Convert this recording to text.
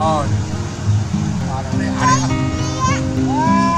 thôi. Rồi đây ai